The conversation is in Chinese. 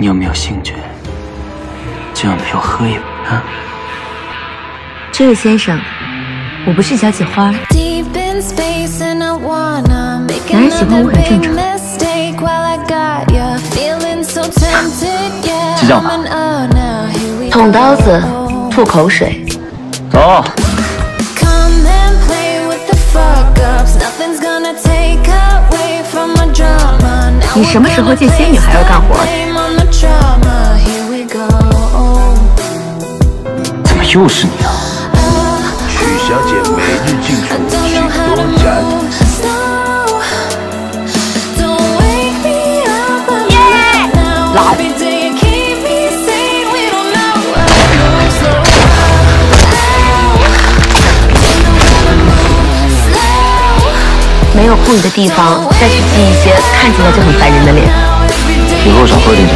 你有没有兴趣？今晚陪我喝一杯啊？这位先生，我不是小姐花，男人喜欢我很正常。记账吧。捅刀子，吐口水。走。你什么时候见仙女还要干活？怎么又是你啊？许小姐每日进出许多家。老。没有空余的地方再去记一些看起来就很烦人的脸。以后少喝点酒。